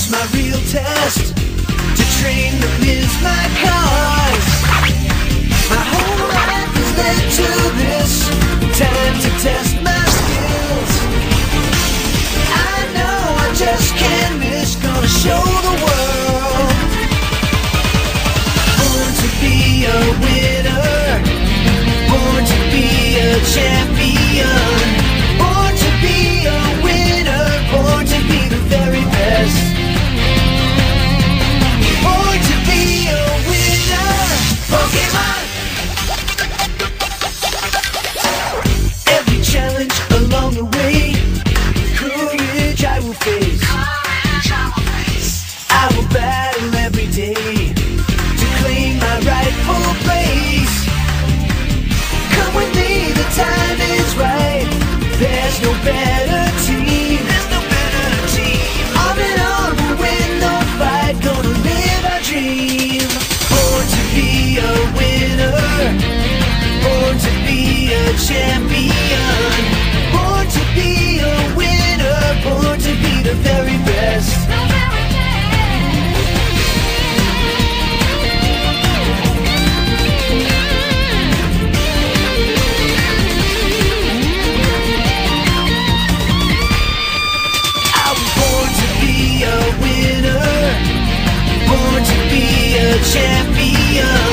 is my real test To train them is my cause My whole life has led to this. Time to test my skills. I know I just can't miss. Gonna show the world. Born to be a winner. Born to be a champion. champion.